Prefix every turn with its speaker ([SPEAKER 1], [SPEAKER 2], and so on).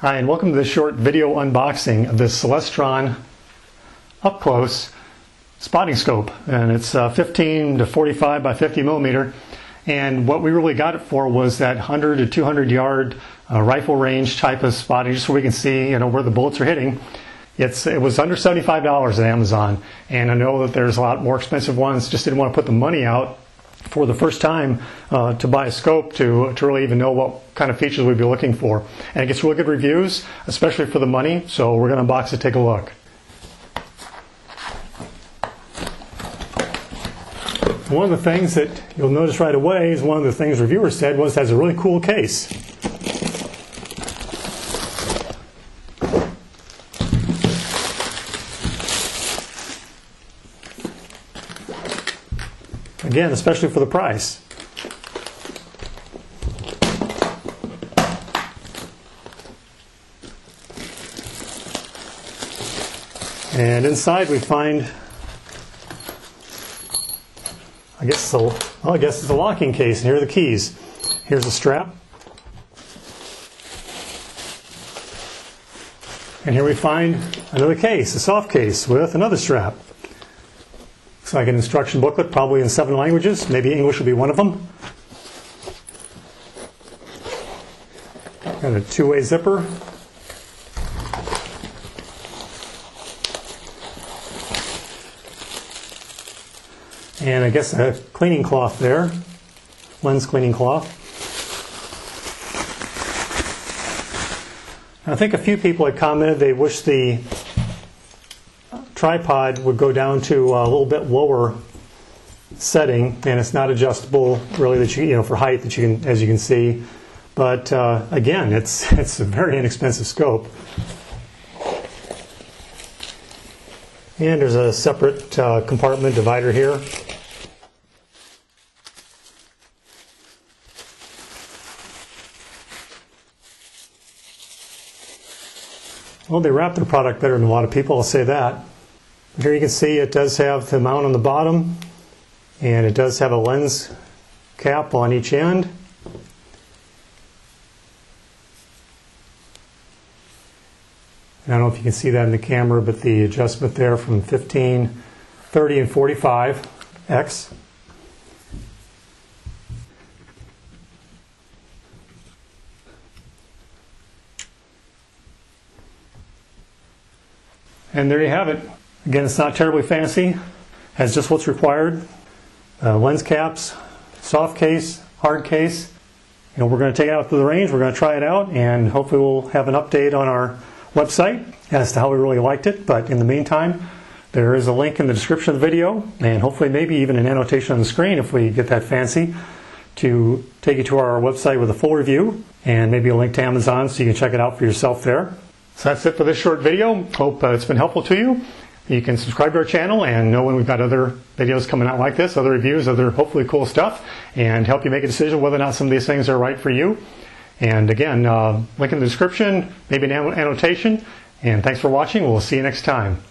[SPEAKER 1] Hi, and welcome to this short video unboxing of this Celestron up close spotting scope. And it's uh, 15 to 45 by 50 millimeter. And what we really got it for was that 100 to 200 yard uh, rifle range type of spotting, just so we can see you know where the bullets are hitting. It's, it was under $75 at Amazon, and I know that there's a lot more expensive ones. Just didn't want to put the money out for the first time uh, to buy a scope to, to really even know what kind of features we'd be looking for. And it gets really good reviews, especially for the money, so we're going to unbox it, take a look. One of the things that you'll notice right away is one of the things reviewers said was it has a really cool case. Again, especially for the price. And inside we find, I guess, well, I guess it's a locking case. And here are the keys. Here's the strap. And here we find another case, a soft case with another strap. Looks like an instruction booklet, probably in seven languages. Maybe English will be one of them. Got a two-way zipper. And I guess a cleaning cloth there, lens cleaning cloth. I think a few people had commented they wish the tripod would go down to a little bit lower setting, and it's not adjustable really that you you know for height that you can as you can see. But uh, again, it's it's a very inexpensive scope. And there's a separate uh, compartment divider here. Well, they wrap their product better than a lot of people, I'll say that. Here you can see it does have the mount on the bottom and it does have a lens cap on each end. I don't know if you can see that in the camera, but the adjustment there from 15, 30, and 45x. And there you have it. Again, it's not terribly fancy. Has just what's required. Uh, lens caps, soft case, hard case. You know, we're going to take it out to the range. We're going to try it out, and hopefully we'll have an update on our website as to how we really liked it. But in the meantime, there is a link in the description of the video, and hopefully maybe even an annotation on the screen if we get that fancy, to take you to our website with a full review, and maybe a link to Amazon so you can check it out for yourself there. So that's it for this short video. Hope uh, it's been helpful to you. You can subscribe to our channel and know when we've got other videos coming out like this, other reviews, other hopefully cool stuff, and help you make a decision whether or not some of these things are right for you. And again, uh, link in the description, maybe an annotation. And thanks for watching. We'll see you next time.